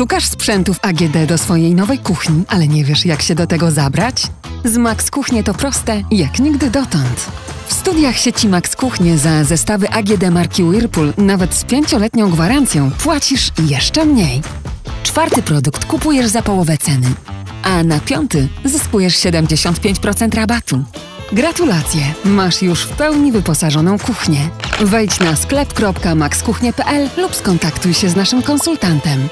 Szukasz sprzętów AGD do swojej nowej kuchni, ale nie wiesz jak się do tego zabrać? Z Max Kuchnie to proste jak nigdy dotąd. W studiach sieci Max Kuchnie za zestawy AGD marki Whirlpool nawet z pięcioletnią gwarancją płacisz jeszcze mniej. Czwarty produkt kupujesz za połowę ceny, a na piąty zyskujesz 75% rabatu. Gratulacje! Masz już w pełni wyposażoną kuchnię. Wejdź na sklep.maxkuchnie.pl lub skontaktuj się z naszym konsultantem.